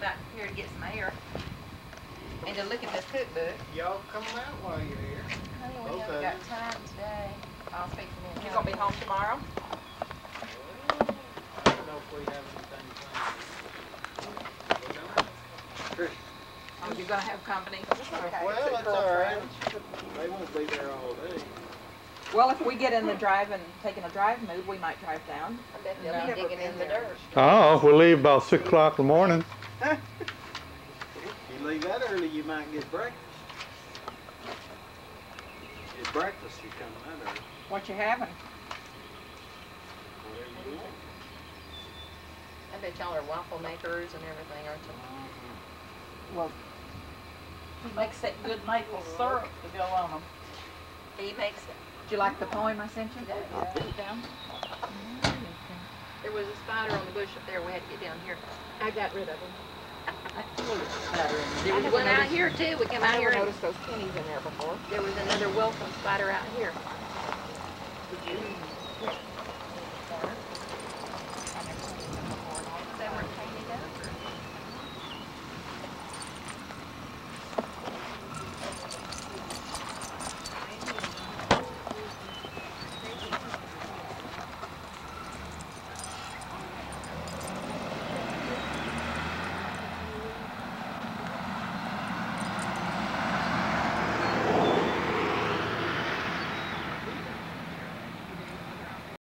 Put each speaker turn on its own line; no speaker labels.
to get some air and to look at this cookbook.
Y'all come out while you're here.
Honey, we haven't got time today. I'll speak to them.
You gonna be home tomorrow?
I don't know if we have anything planned.
Oh, you're gonna have company? Okay.
Well, that's all right. They won't be there all day.
Well, if we get in the drive and taking a drive mood, we might drive down.
I bet
No.
they'll be digging in
been
the dirt.
Oh, if we leave about six o'clock in the morning.
You leave that early, you might get breakfast. Get breakfast, you come that early.
What you having?
Whatever you want.
I bet y'all are waffle makers and everything, aren't you? Mm-hmm.
Well,
He makes that good maple syrup to go on them.
He makes it.
do you like the poem I sent you?
Yeah.
I'll put it down.
There was a spider on the bush up there. We had to get down here. I got rid of him.
I told you it's
There
there.
was one out
noticed-
here too. We came
I
out here
never noticed those pennies in there before.
there was another welcome spider out here. Did you?